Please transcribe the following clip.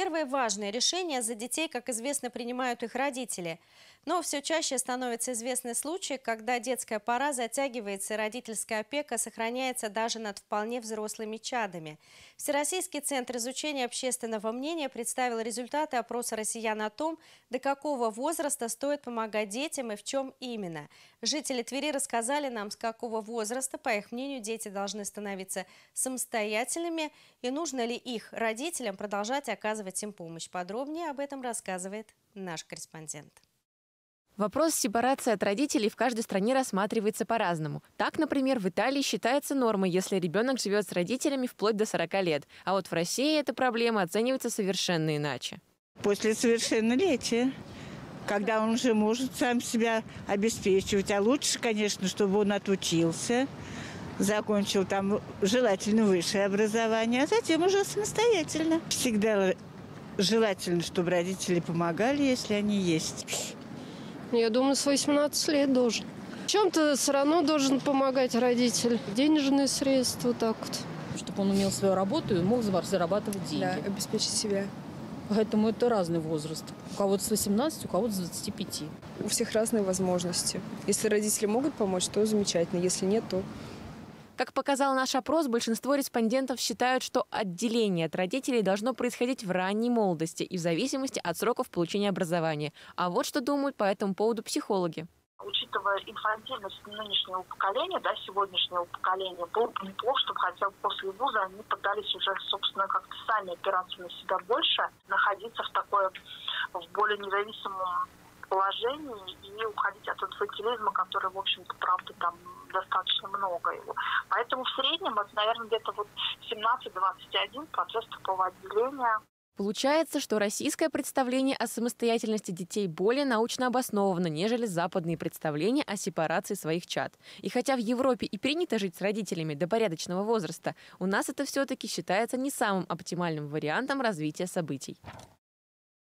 Первое важное решение за детей, как известно, принимают их родители. Но все чаще становятся известны случаи, когда детская пора затягивается и родительская опека сохраняется даже над вполне взрослыми чадами. Всероссийский центр изучения общественного мнения представил результаты опроса россиян о том, до какого возраста стоит помогать детям и в чем именно. Жители Твери рассказали нам, с какого возраста, по их мнению, дети должны становиться самостоятельными и нужно ли их родителям продолжать оказывать им помощь. Подробнее об этом рассказывает наш корреспондент. Вопрос сепарации от родителей в каждой стране рассматривается по-разному. Так, например, в Италии считается нормой, если ребенок живет с родителями вплоть до 40 лет. А вот в России эта проблема оценивается совершенно иначе. После совершеннолетия когда он уже может сам себя обеспечивать. А лучше, конечно, чтобы он отучился, закончил там желательно высшее образование, а затем уже самостоятельно. Всегда желательно, чтобы родители помогали, если они есть. Я думаю, с 18 лет должен. В чем-то все равно должен помогать родитель. Денежные средства, так вот. Чтобы он умел свою работу и мог зарабатывать деньги. Да, обеспечить себя. Поэтому это разный возраст. У кого-то с 18, у кого-то с 25. У всех разные возможности. Если родители могут помочь, то замечательно. Если нет, то как показал наш опрос, большинство респондентов считают, что отделение от родителей должно происходить в ранней молодости и в зависимости от сроков получения образования. А вот что думают по этому поводу психологи учитывая инфантильность нынешнего поколения, да, сегодняшнего поколения, было бы неплохо, чтобы хотя бы после вуза они пытались уже, собственно, как-то сами опираться на себя больше, находиться в такой, в более независимом положении и уходить от инфантилизма, который, в общем-то, правда, там достаточно много его. Поэтому в среднем это, наверное, где-то вот 17-21 процесс такого отделения. Получается, что российское представление о самостоятельности детей более научно обосновано, нежели западные представления о сепарации своих чад. И хотя в Европе и принято жить с родителями до порядочного возраста, у нас это все-таки считается не самым оптимальным вариантом развития событий.